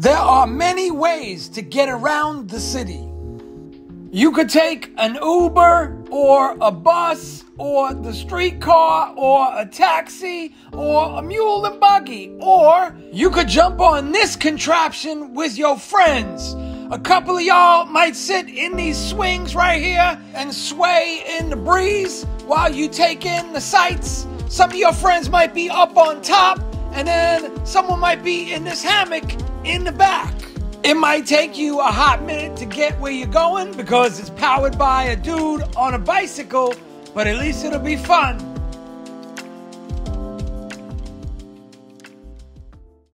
There are many ways to get around the city. You could take an Uber or a bus or the streetcar or a taxi or a mule and buggy, or you could jump on this contraption with your friends. A couple of y'all might sit in these swings right here and sway in the breeze while you take in the sights. Some of your friends might be up on top, and then someone might be in this hammock in the back. It might take you a hot minute to get where you're going because it's powered by a dude on a bicycle, but at least it'll be fun.